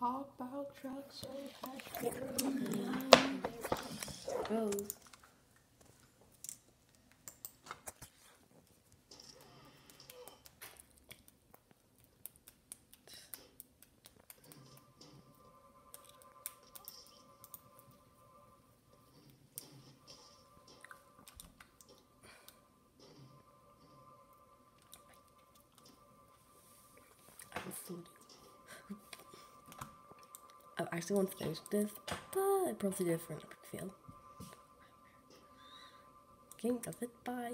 Hog bog trucks so food. I actually want to finish this, but I probably did it for another feel. Okay, that's it. Bye.